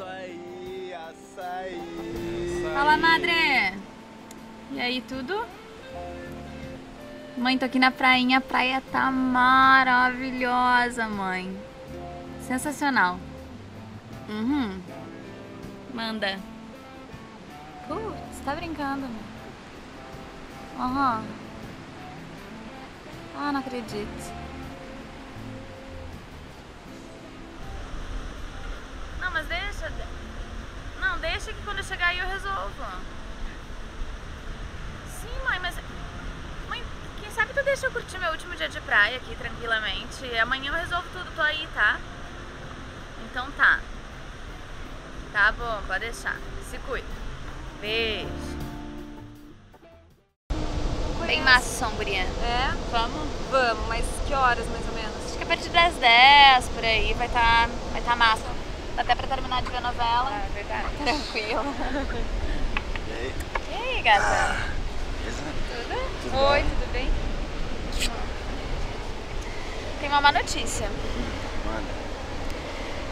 isso aí, açaí. Fala, madre! E aí, tudo? Mãe, tô aqui na prainha. A praia tá maravilhosa, mãe. Sensacional. Uhum. Manda. Putz, tá brincando, né? Aham. Ah, não acredito. Chegar aí eu resolvo. Sim, mãe, mas. Mãe, quem sabe tu deixa eu curtir meu último dia de praia aqui tranquilamente. Amanhã eu resolvo tudo, tô aí, tá? Então tá. Tá bom, pode deixar. Se cuida. Beijo. Bem massa, guria. É? Vamos? Vamos, mas que horas mais ou menos? Acho que a partir das 10 por aí vai tá, vai tá massa. Dá até pra terminar de ver a novela. Ah, é verdade. Tranquilo. E aí? E aí, gata? Beleza? Tudo? Tudo Oi, bem? tudo bem? Tem uma má notícia. Manda.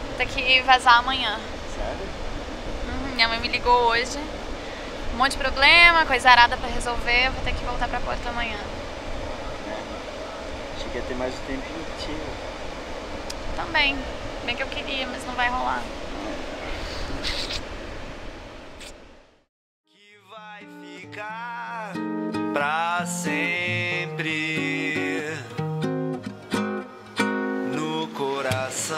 Vou ter que vazar amanhã. Sério? Uhum, minha mãe me ligou hoje. Um monte de problema, coisa arada pra resolver. Vou ter que voltar pra Porto amanhã. É. Achei que ia ter mais um tempinho contigo. Também. Bem que eu queria, mas não vai rolar. Que vai ficar pra sempre no coração.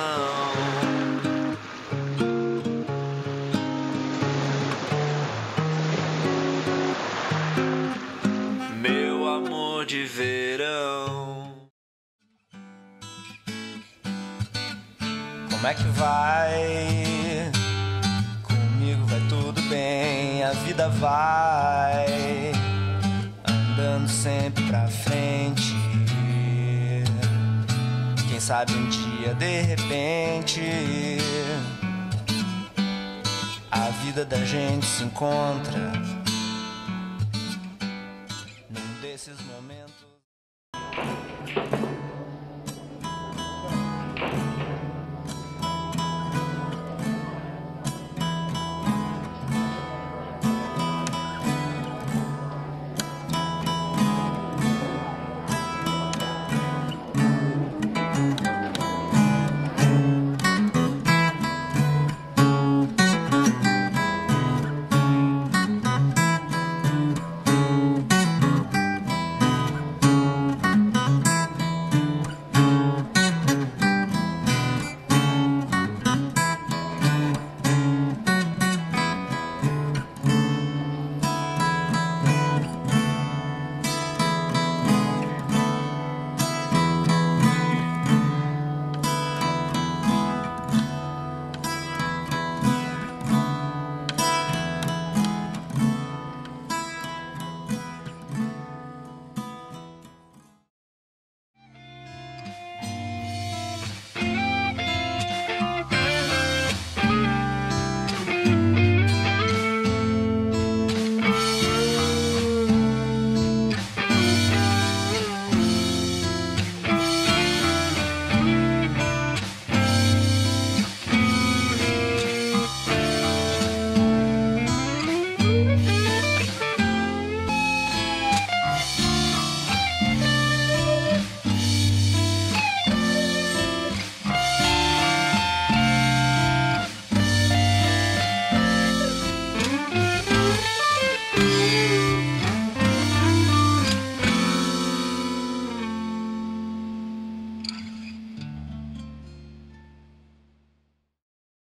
Meu amor de verão. Como é que vai? Comigo vai tudo bem, a vida vai andando sempre pra frente. Quem sabe um dia de repente a vida da gente se encontra